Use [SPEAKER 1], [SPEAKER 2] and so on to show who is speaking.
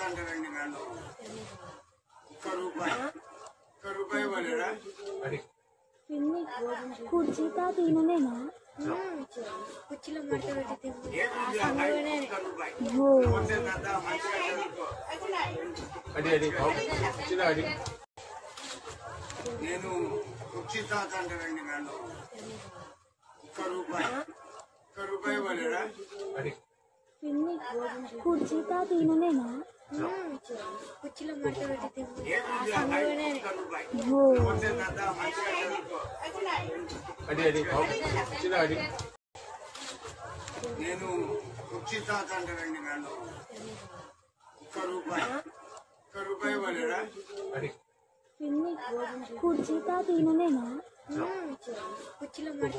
[SPEAKER 1] అంటారండి నన్ను ఒక్క రూపాయి. ఒక్క రూపాయి
[SPEAKER 2] పిన్ని కుర్చీ తాత ఈయననేనా
[SPEAKER 3] కుర్చీలో
[SPEAKER 4] అడి
[SPEAKER 1] నేను కుర్చీ తాత అంటారండి నన్ను ఒక్క రూపాయి. ఒక్క రూపాయి
[SPEAKER 2] పిన్ని కుర్చీ తాత ఈయననేనా
[SPEAKER 3] కుర్చీలో
[SPEAKER 1] నేను కుర్చీ తాత అంటారండి నన్ను ఒక్క రూపాయి. ఒక్క రూపాయి
[SPEAKER 2] పిన్ని కుర్చీ తాత ఈయననేనా
[SPEAKER 3] కుర్చీలో మట్ట